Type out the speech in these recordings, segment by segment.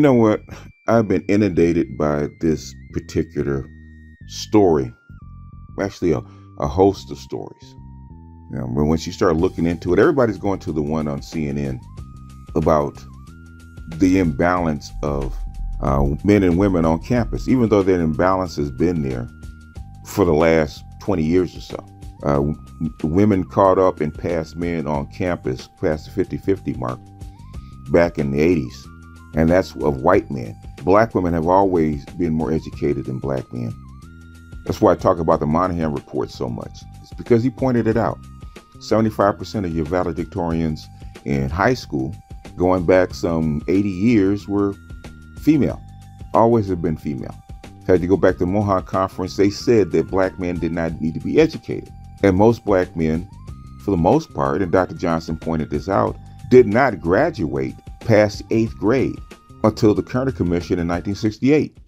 You know what? I've been inundated by this particular story. Actually, a, a host of stories. You know, when you start looking into it, everybody's going to the one on CNN about the imbalance of uh, men and women on campus, even though that imbalance has been there for the last 20 years or so. Uh, women caught up and passed men on campus past the 50 50 mark back in the 80s and that's of white men. Black women have always been more educated than black men. That's why I talk about the Moynihan report so much. It's because he pointed it out. 75% of your valedictorians in high school, going back some 80 years, were female. Always have been female. Had you go back to the Mohonk Conference, they said that black men did not need to be educated. And most black men, for the most part, and Dr. Johnson pointed this out, did not graduate past eighth grade until the Kerner Commission in 1968,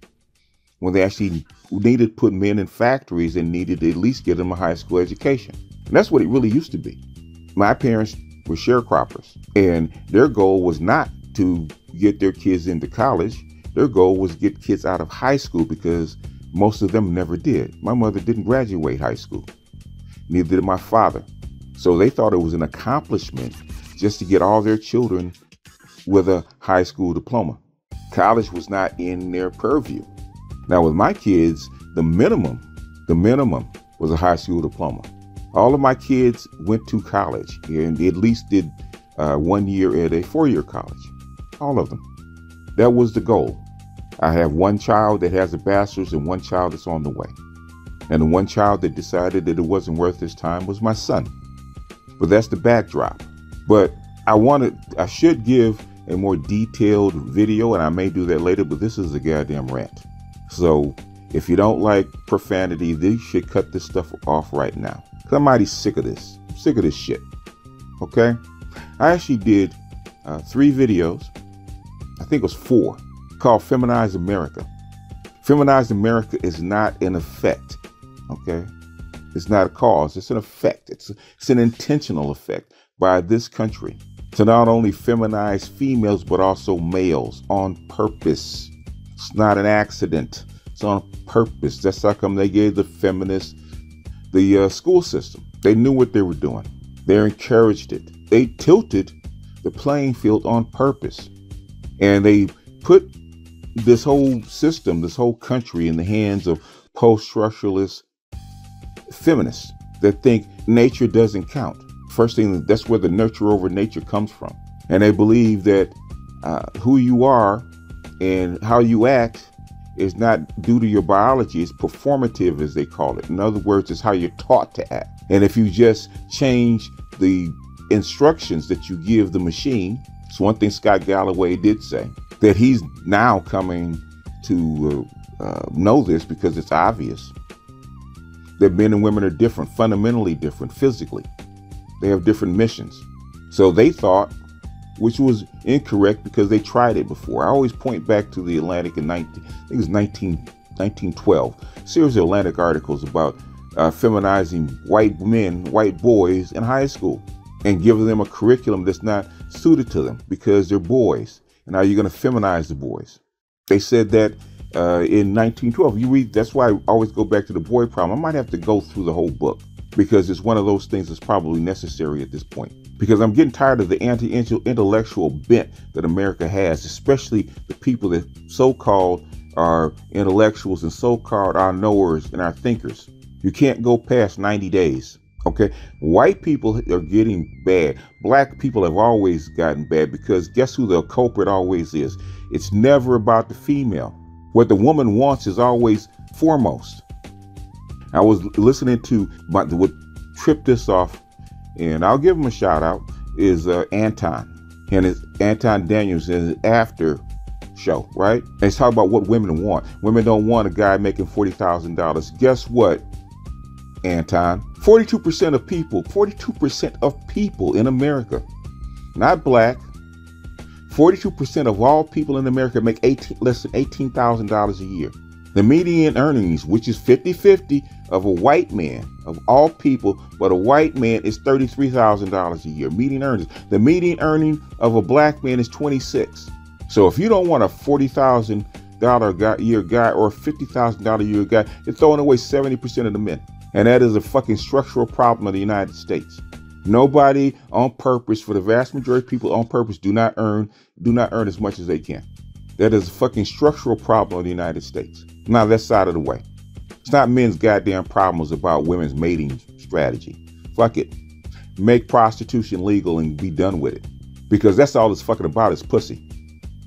when they actually needed to put men in factories and needed to at least get them a high school education. And that's what it really used to be. My parents were sharecroppers, and their goal was not to get their kids into college. Their goal was get kids out of high school because most of them never did. My mother didn't graduate high school, neither did my father. So they thought it was an accomplishment just to get all their children with a high school diploma. College was not in their purview. Now, with my kids, the minimum, the minimum was a high school diploma. All of my kids went to college and at least did uh, one year at a four year college. All of them. That was the goal. I have one child that has a bachelor's and one child that's on the way. And the one child that decided that it wasn't worth his time was my son. But that's the backdrop. But I wanted, I should give a more detailed video, and I may do that later, but this is a goddamn rant. So if you don't like profanity, you should cut this stuff off right now. Cause I'm mighty sick of this. I'm sick of this shit. Okay? I actually did uh, three videos. I think it was four, called Feminize America. Feminize America is not an effect. Okay? It's not a cause, it's an effect. It's, it's an intentional effect by this country to not only feminize females but also males on purpose. It's not an accident. It's on purpose. That's how come they gave the feminists the uh, school system. They knew what they were doing. They encouraged it. They tilted the playing field on purpose. And they put this whole system, this whole country in the hands of post-structuralist feminists that think nature doesn't count. First thing, that's where the nurture over nature comes from. And they believe that uh, who you are and how you act is not due to your biology, it's performative, as they call it. In other words, it's how you're taught to act. And if you just change the instructions that you give the machine, it's one thing Scott Galloway did say that he's now coming to uh, uh, know this because it's obvious that men and women are different, fundamentally different physically. They have different missions. So they thought, which was incorrect because they tried it before. I always point back to the Atlantic in 19, I think it was 19, 1912, series of Atlantic articles about uh, feminizing white men, white boys in high school and giving them a curriculum that's not suited to them because they're boys. And now you're going to feminize the boys. They said that uh, in 1912. You read, that's why I always go back to the boy problem. I might have to go through the whole book because it's one of those things that's probably necessary at this point. Because I'm getting tired of the anti intellectual bent that America has, especially the people that so called are intellectuals and so called are knowers and are thinkers. You can't go past 90 days. Okay. White people are getting bad. Black people have always gotten bad because guess who the culprit always is? It's never about the female. What the woman wants is always foremost. I was listening to my, what tripped this off, and I'll give him a shout out, is uh, Anton. And it's Anton Daniels his after show, right? And he's talking about what women want. Women don't want a guy making $40,000. Guess what, Anton? 42% of people, 42% of people in America, not black, 42% of all people in America make 18, less than $18,000 a year. The median earnings, which is 50 50 of a white man, of all people, but a white man is $33,000 a year. Median earnings. The median earning of a black man is 26. So if you don't want a forty thousand dollar year guy or a fifty thousand dollar year guy, you're throwing away seventy percent of the men, and that is a fucking structural problem of the United States. Nobody on purpose, for the vast majority of people on purpose, do not earn do not earn as much as they can. That is a fucking structural problem of the United States. Now that's out of the way. It's not men's goddamn problems about women's mating strategy. Fuck it. Make prostitution legal and be done with it. Because that's all it's fucking about is pussy.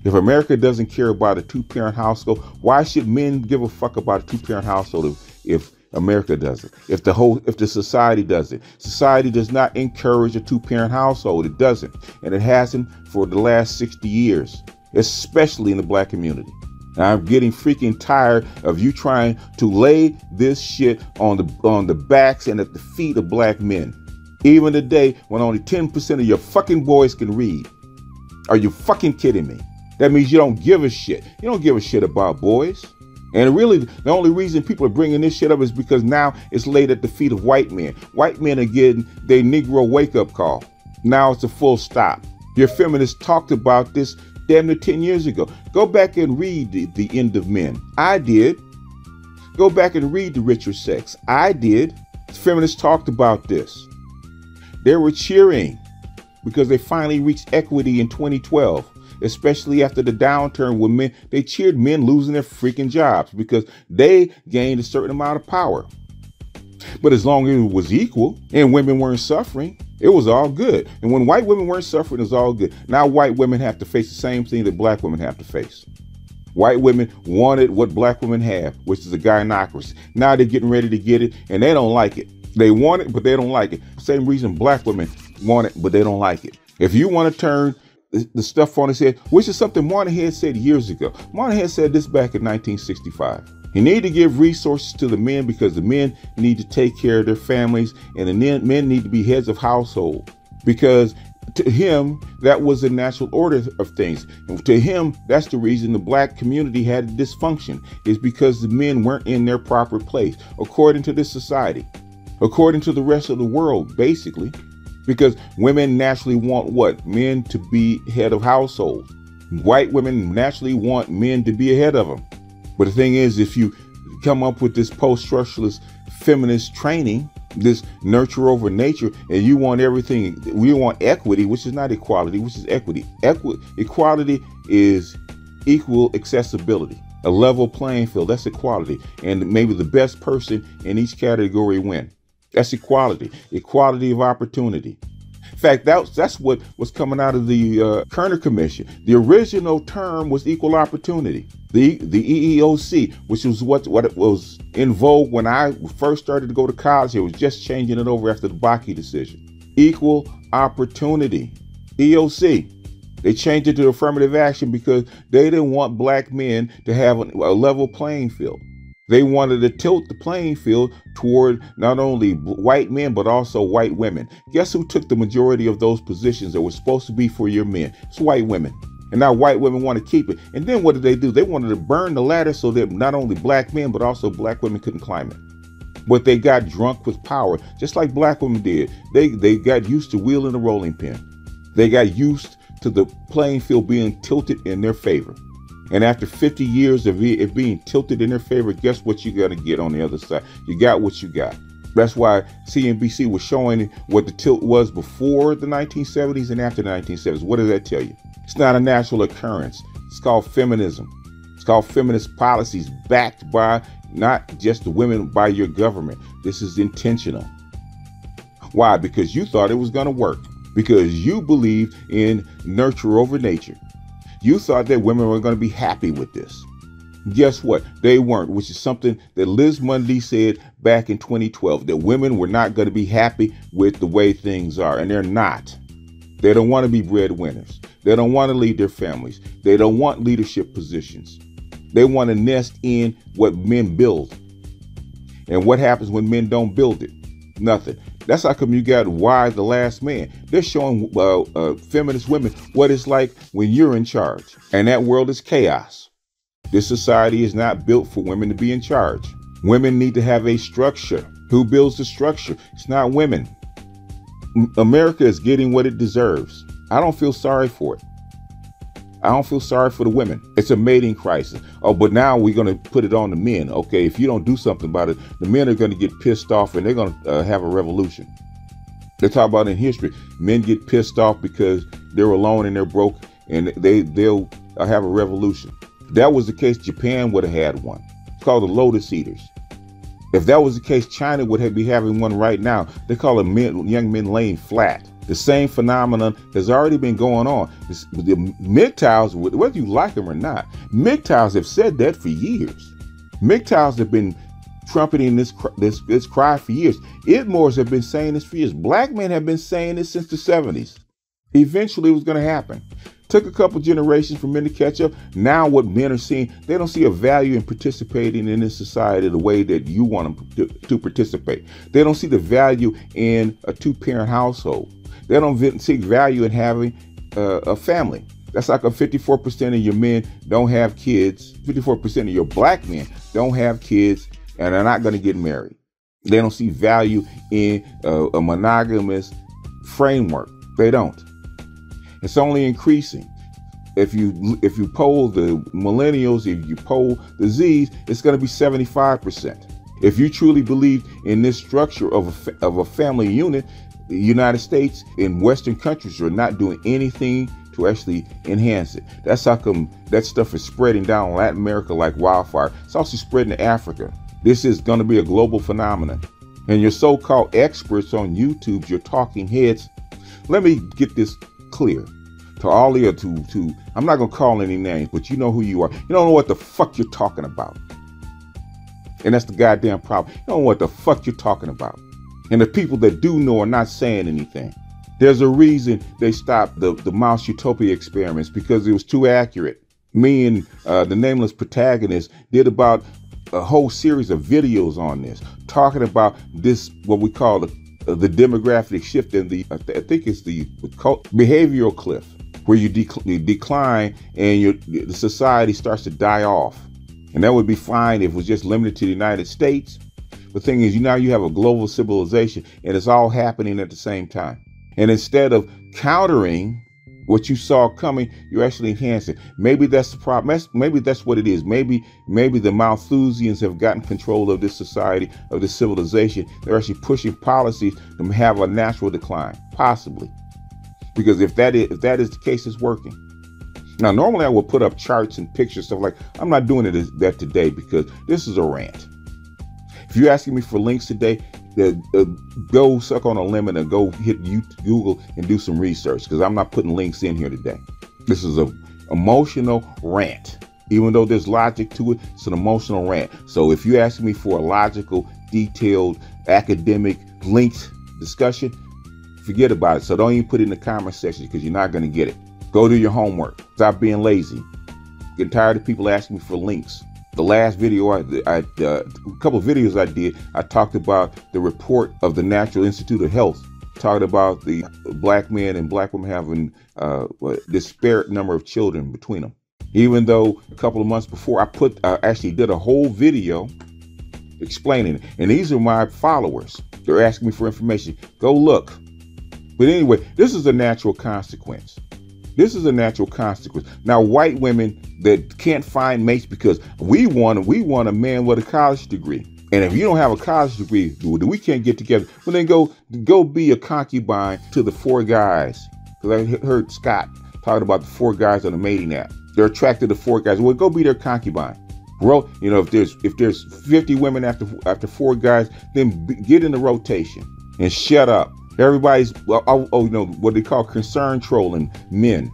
If America doesn't care about a two parent household, why should men give a fuck about a two parent household if, if America does it? If the whole if the society does it? Society does not encourage a two parent household. It doesn't. And it hasn't for the last 60 years, especially in the black community. I'm getting freaking tired of you trying to lay this shit on the on the backs and at the feet of black men. Even today, when only 10% of your fucking boys can read. Are you fucking kidding me? That means you don't give a shit. You don't give a shit about boys. And really, the only reason people are bringing this shit up is because now it's laid at the feet of white men. White men are getting their Negro wake up call. Now it's a full stop. Your feminists talked about this damn near 10 years ago. Go back and read the, the End of Men. I did. Go back and read The Richer Sex. I did. Feminists talked about this. They were cheering because they finally reached equity in 2012, especially after the downturn when men they cheered men losing their freaking jobs because they gained a certain amount of power. But as long as it was equal and women weren't suffering, it was all good. And when white women weren't suffering, it was all good. Now white women have to face the same thing that black women have to face. White women wanted what black women have, which is a gynocracy. Now they're getting ready to get it, and they don't like it. They want it, but they don't like it. Same reason black women want it, but they don't like it. If you want to turn the, stuff on his which is something Moynihan said years ago. Moynihan said this back in 1965. He needed to give resources to the men because the men need to take care of their families and the men, men need to be heads of household because to him that was the natural order of things and to him that's the reason the black community had dysfunction is because the men weren't in their proper place according to this society according to the rest of the world basically because women naturally want what men to be head of household white women naturally want men to be ahead of them but the thing is, if you come up with this post structuralist feminist training, this nurture over nature, and you want everything, we want equity, which is not equality, which is equity. Equi- equality is equal accessibility, a level playing field. That's equality. And maybe the best person in each category win. That's equality, equality of opportunity. In fact, that's that's what was coming out of the uh, Kerner Commission. The original term was equal opportunity. The the EEOC, which was what what it was in vogue when I first started to go to college, it was just changing it over after the Bakke decision. Equal opportunity, EOC. They changed it to affirmative action because they didn't want black men to have a level playing field. They wanted to tilt the playing field toward not only white men, but also white women. Guess who took the majority of those positions that were supposed to be for your men? It's white women. And now white women want to keep it. And then what did they do? They wanted to burn the ladder so that not only black men, but also black women couldn't climb it. But they got drunk with power, just like black women did. They, they got used to wheeling a rolling pin. They got used to the playing field being tilted in their favor. And after 50 years of it being tilted in their favor, guess what you got to get on the other side? You got what you got. That's why CNBC was showing what the tilt was before the 1970s and after the 1970s. What does that tell you? It's not a natural occurrence. It's called feminism. It's called feminist policies backed by not just the women, by your government. This is intentional. Why? Because you thought it was going to work. Because you believe in nurture over nature. You thought that women were going to be happy with this. Guess what? They weren't, which is something that Liz Mundy said back in 2012 that women were not going to be happy with the way things are, and they're not. They don't want to be breadwinners. They don't want to lead their families. They don't want leadership positions. They want to nest in what men build. And what happens when men don't build it? Nothing. That's how come you got Y: The Last Man. They're showing uh, uh, feminist women what it's like when you're in charge, and that world is chaos. This society is not built for women to be in charge. Women need to have a structure. Who builds the structure? It's not women. America is getting what it deserves. I don't feel sorry for it. I don't feel sorry for the women. It's a mating crisis. Oh, but now we're going to put it on the men. Okay, if you don't do something about it, the men are going to get pissed off and they're going to uh, have a revolution. They talk about in history, men get pissed off because they're alone and they're broke, and they they'll uh, have a revolution. If that was the case, Japan would have had one. It's called the Lotus Eaters. If that was the case, China would have, be having one right now. They call it men, young men laying flat. The same phenomenon has already been going on. It's, the MGTOWs, whether you like them or not, MGTOWs have said that for years. MGTOWs have been trumpeting this, this, this cry for years. Itmores have been saying this for years. Black men have been saying this since the 70s. Eventually, it was going to happen. Took a couple generations for men to catch up. Now, what men are seeing, they don't see a value in participating in this society the way that you want them to, to participate. They don't see the value in a two parent household. They don't seek value in having uh, a family. That's like a 54% of your men don't have kids. 54% of your black men don't have kids and they're not going to get married. They don't see value in uh, a monogamous framework. They don't. It's only increasing. If you if you poll the millennials, if you poll the Z's, it's going to be 75%. If you truly believe in this structure of a, of a family unit, the United States and Western countries are not doing anything to actually enhance it. That's how come that stuff is spreading down Latin America like wildfire. It's also spreading to Africa. This is going to be a global phenomenon. And your so called experts on YouTube, your talking heads, let me get this clear to all you, to, to, I'm not going to call any names, but you know who you are. You don't know what the fuck you're talking about. And that's the goddamn problem. You don't know what the fuck you're talking about. And the people that do know are not saying anything. There's a reason they stopped the, the Mouse Utopia experiments because it was too accurate. Me and uh, the nameless protagonist did about a whole series of videos on this, talking about this, what we call the, uh, the demographic shift in the, I, th- I think it's the, the behavioral cliff, where you, you decline and your, the society starts to die off. And that would be fine if it was just limited to the United States the thing is, you now you have a global civilization and it's all happening at the same time. And instead of countering what you saw coming, you actually enhance it. Maybe that's the problem. Maybe that's what it is. Maybe maybe the Malthusians have gotten control of this society, of this civilization. They're actually pushing policies to have a natural decline, possibly. Because if that is if that is the case, it's working. Now, normally I would put up charts and pictures, stuff like I'm not doing it that today because this is a rant. If you're asking me for links today, go suck on a lemon and go hit YouTube, Google and do some research because I'm not putting links in here today. This is a emotional rant. Even though there's logic to it, it's an emotional rant. So if you ask me for a logical, detailed, academic, linked discussion, forget about it. So don't even put it in the comment section because you're not going to get it. Go do your homework. Stop being lazy. Getting tired of people asking me for links the last video I, I uh, a couple videos I did, I talked about the report of the National Institute of Health, talked about the black men and black women having uh, a disparate number of children between them. Even though a couple of months before, I put uh, actually did a whole video explaining it. And these are my followers. They're asking me for information. Go look. But anyway, this is a natural consequence. This is a natural consequence. Now, white women that can't find mates because we want we want a man with a college degree. And if you don't have a college degree, then we can't get together. Well, then go go be a concubine to the four guys. Because I heard Scott talking about the four guys on the mating app. They're attracted to four guys. Well, go be their concubine. Bro, you know if there's if there's 50 women after after four guys, then get in the rotation and shut up. Everybody's, oh, oh, you know, what they call concern trolling men.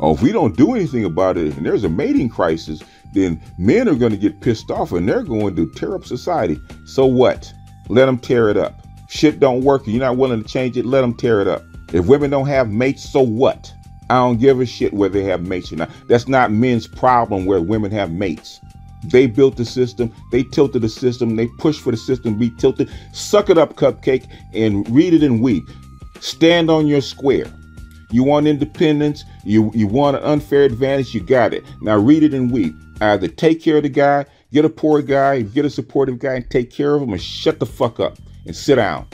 Oh, if we don't do anything about it and there's a mating crisis, then men are going to get pissed off and they're going to tear up society. So what? Let them tear it up. Shit don't work you're not willing to change it, let them tear it up. If women don't have mates, so what? I don't give a shit whether they have mates or not. That's not men's problem where women have mates. They built the system. They tilted the system. They pushed for the system to be tilted. Suck it up, cupcake, and read it and weep. Stand on your square. You want independence. You you want an unfair advantage. You got it. Now read it and weep. Either take care of the guy, get a poor guy, get a supportive guy, and take care of him, and shut the fuck up and sit down.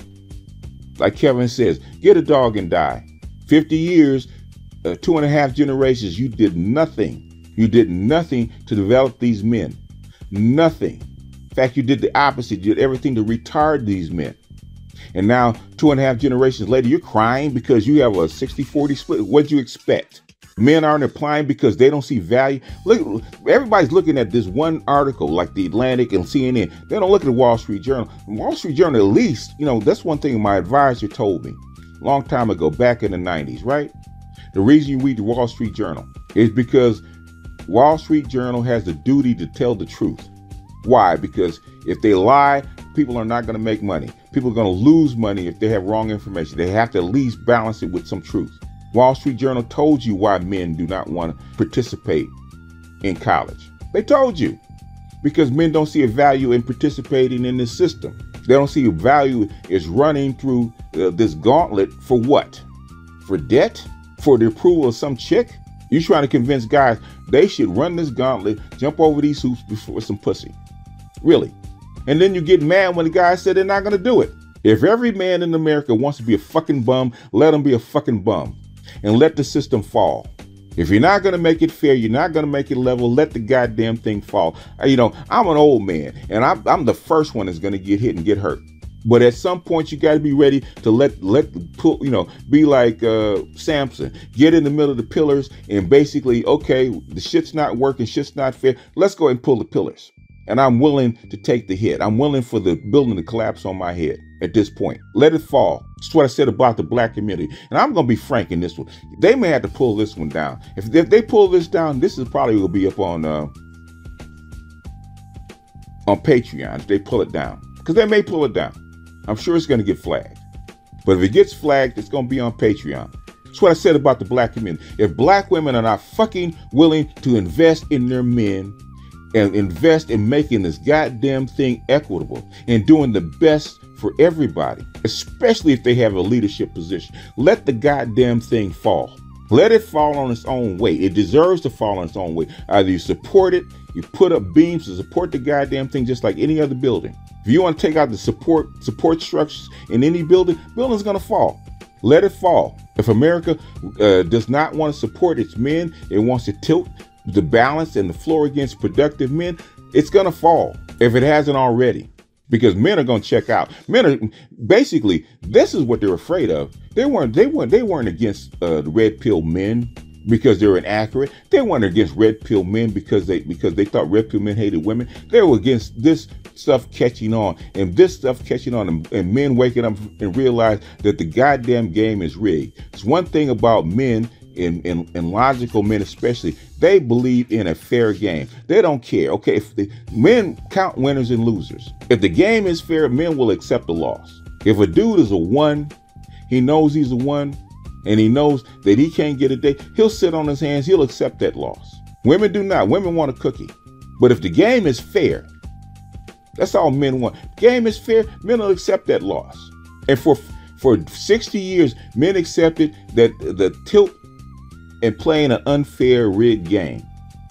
Like Kevin says, get a dog and die. 50 years, uh, two and a half generations, you did nothing. You did nothing to develop these men. Nothing. In fact, you did the opposite. You did everything to retard these men. And now, two and a half generations later, you're crying because you have a 60 40 split. What'd you expect? Men aren't applying because they don't see value. Look, everybody's looking at this one article, like the Atlantic and CNN. They don't look at the Wall Street Journal. Wall Street Journal, at least, you know, that's one thing my advisor told me long time ago, back in the 90s, right? The reason you read the Wall Street Journal is because Wall Street Journal has the duty to tell the truth. Why? Because if they lie, people are not going to make money. People are going to lose money if they have wrong information. They have to at least balance it with some truth. Wall Street Journal told you why men do not want to participate in college. They told you because men don't see a value in participating in this system. They don't see a value is running through uh, this gauntlet for what? For debt? For the approval of some chick? You trying to convince guys they should run this gauntlet, jump over these hoops before some pussy. Really. And then you get mad when the guy said they're not going to do it. If every man in America wants to be a fucking bum, let him be a fucking bum and let the system fall. If you're not going to make it fair, you're not going to make it level, let the goddamn thing fall. Uh, you know, I'm an old man and I'm, I'm the first one that's going to get hit and get hurt. But at some point, you got to be ready to let let pull, you know, be like uh, Samson, get in the middle of the pillars and basically, okay, the shit's not working, shit's not fair. Let's go and pull the pillars and I'm willing to take the hit. I'm willing for the building to collapse on my head at this point. Let it fall. That's what I said about the black community. And I'm going to be frank in this one. They may have to pull this one down. If, if they pull this down, this is probably will be up on uh, on Patreon if they pull it down. Because they may pull it down. I'm sure it's going to get flagged. But if it gets flagged, it's going to be on Patreon. That's what I said about the black community. If black women are not fucking willing to invest in their men, and invest in making this goddamn thing equitable and doing the best for everybody, especially if they have a leadership position. Let the goddamn thing fall. Let it fall on its own weight. It deserves to fall on its own weight. Either you support it, you put up beams to support the goddamn thing just like any other building. If you want to take out the support support structures in any building, building's gonna fall. Let it fall. If America uh, does not want to support its men, it wants to tilt the balance and the floor against productive men, it's going to fall if it hasn't already. Because men are going to check out. Men are basically this is what they're afraid of. They weren't they weren't they weren't against uh, the red pill men because they're inaccurate. They weren't against red pill men because they because they thought red pill men hated women. They were against this stuff catching on and this stuff catching on and, and men waking up and realize that the goddamn game is rigged. It's one thing about men and, and, and logical men especially, they believe in a fair game. They don't care. Okay, if the men count winners and losers. If the game is fair, men will accept the loss. If a dude is a one, he knows he's a one, and he knows that he can't get a date, he'll sit on his hands, he'll accept that loss. Women do not. Women want a cookie. But if the game is fair, that's all men want. Game is fair, men will accept that loss. And for for 60 years, men accepted that the tilt and playing an unfair rigged game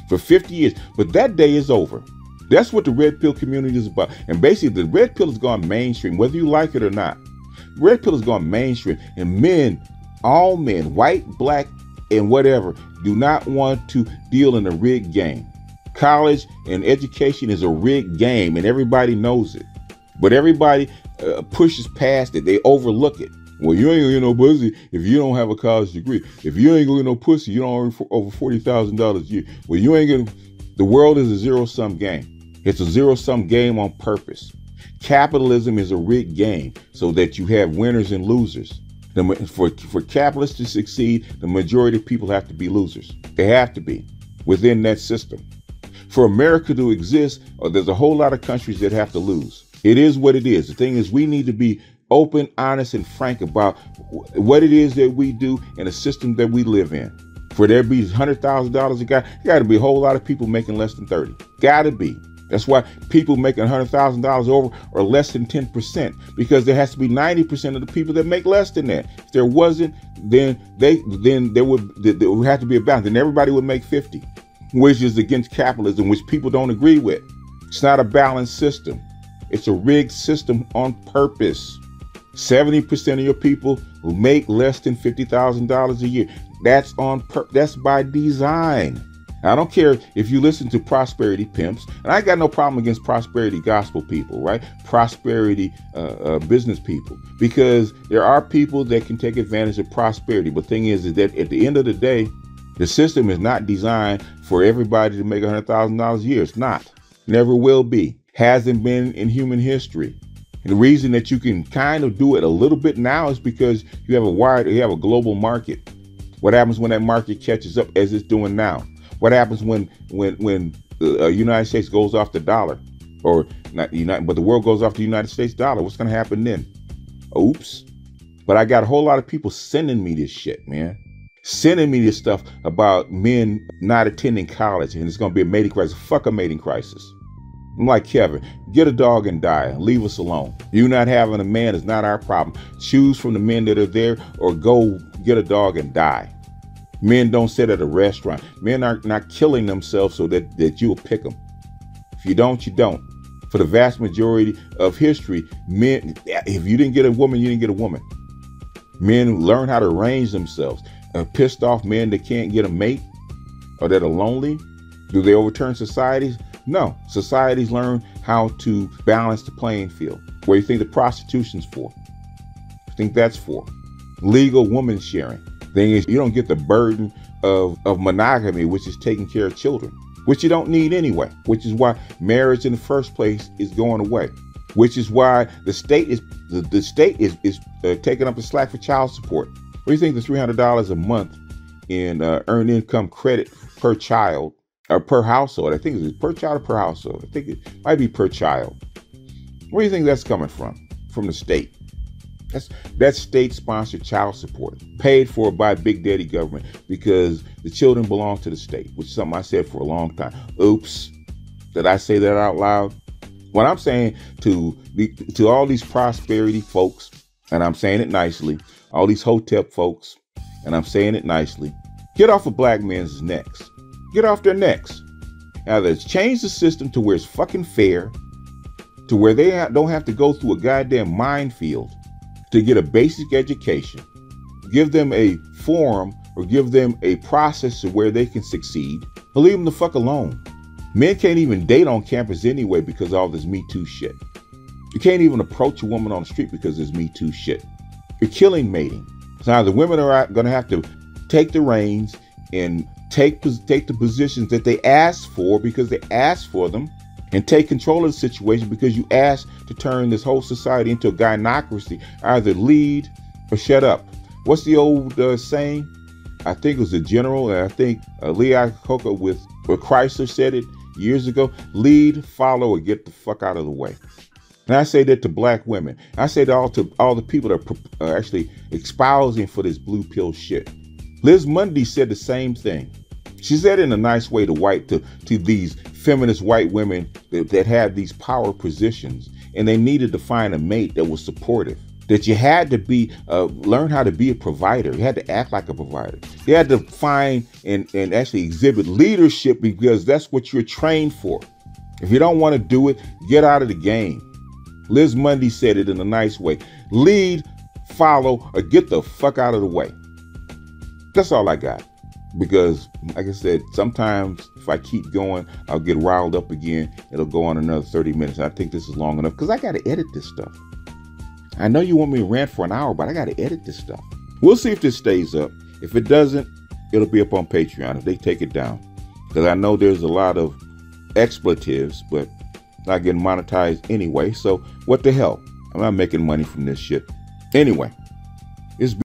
for 50 years. But that day is over. That's what the red pill community is about. And basically, the red pill has gone mainstream, whether you like it or not. Red pill has gone mainstream, and men, all men, white, black, and whatever, do not want to deal in a rigged game. College and education is a rigged game, and everybody knows it. But everybody uh, pushes past it, they overlook it. Well, you ain't gonna get no pussy if you don't have a college degree. If you ain't gonna get no pussy, you don't earn over forty thousand dollars a year. Well, you ain't gonna. The world is a zero sum game. It's a zero sum game on purpose. Capitalism is a rigged game so that you have winners and losers. The, for for capitalists to succeed, the majority of people have to be losers. They have to be within that system. For America to exist, uh, there's a whole lot of countries that have to lose. It is what it is. The thing is, we need to be open, honest, and frank about what it is that we do and the system that we live in. For there to be hundred thousand dollars a guy, got to be a whole lot of people making less than thirty. Got to be. That's why people making hundred thousand dollars over are less than ten percent because there has to be ninety percent of the people that make less than that. If there wasn't, then they then there would there would have to be a balance. Then everybody would make fifty, which is against capitalism, which people don't agree with. It's not a balanced system. It's a rigged system on purpose 70% of your people make less than $50,000 a year. That's on per- that's by design. I don't care if you listen to prosperity pimps, and I got no problem against prosperity gospel people, right? Prosperity uh, uh, business people, because there are people that can take advantage of prosperity. But the thing is, is that at the end of the day, the system is not designed for everybody to make hundred thousand dollars a year. It's not. Never will be. Hasn't been in human history. And the reason that you can kind of do it a little bit now is because you have a wide, you have a global market. What happens when that market catches up as it's doing now? What happens when when when the uh, United States goes off the dollar, or not United, but the world goes off the United States dollar? What's going to happen then? Oops. But I got a whole lot of people sending me this shit, man. Sending me this stuff about men not attending college, and it's going to be a mating crisis. Fuck a mating crisis. I'm like Kevin, get a dog and die leave us alone. You not having a man is not our problem. Choose from the men that are there or go get a dog and die. Men don't sit at a restaurant. Men are not killing themselves so that, that you'll pick them. If you don't, you don't. For the vast majority of history, men, if you didn't get a woman, you didn't get a woman. Men learn how to arrange themselves. Uh, pissed off men that can't get a mate or that are lonely, do they overturn societies? No. Societies learn how to balance the playing field. Where you think the prostitution's for? I think that's for legal woman sharing. Thing is, you don't get the burden of, of monogamy, which is taking care of children, which you don't need anyway, which is why marriage in the first place is going away, which is why the state is the, the state is, is uh, taking up the slack for child support. What do you think the $300 a month in uh, earned income credit per child or per household? I think it's per child or per household. I think it might be per child. Where do you think that's coming from? From the state. That's that's state-sponsored child support, paid for by Big Daddy government because the children belong to the state, which is something I said for a long time. Oops, did I say that out loud? What I'm saying to the, to all these prosperity folks, and I'm saying it nicely, all these hotep folks, and I'm saying it nicely, get off of black men's necks. Get off their necks. Now let's change the system to where it's fucking fair, to where they don't have to go through a goddamn minefield to get a basic education, give them a forum or give them a process to where they can succeed, or leave them the fuck alone. Men can't even date on campus anyway because of all this Me Too shit. You can't even approach a woman on the street because there's Me Too shit. You're killing mating. So now the women are going to have to take the reins and take take the positions that they asked for because they asked for them and take control of the situation because you asked to turn this whole society into a gynocracy. Either lead or shut up. What's the old uh, saying? I think it was a general, and I think uh, Lee with, with Chrysler said it years ago lead, follow, or get the fuck out of the way. And I say that to black women. I say that all to all the people that are actually espousing for this blue pill shit. Liz Mundy said the same thing. She said in a nice way to white to, to these feminist white women that, that had these power positions, and they needed to find a mate that was supportive. That you had to be uh, learn how to be a provider. You had to act like a provider. You had to find and, and actually exhibit leadership because that's what you're trained for. If you don't want to do it, get out of the game. Liz Mundy said it in a nice way. Lead, follow, or get the fuck out of the way. That's all I got because like I said, sometimes if I keep going, I'll get riled up again. It'll go on another 30 minutes. I think this is long enough because I got to edit this stuff. I know you want me to rant for an hour, but I got to edit this stuff. We'll see if this stays up. If it doesn't, it'll be up on Patreon if they take it down. Because I know there's a lot of expletives, but not getting monetized anyway. So what the hell? I'm not making money from this shit. Anyway, it's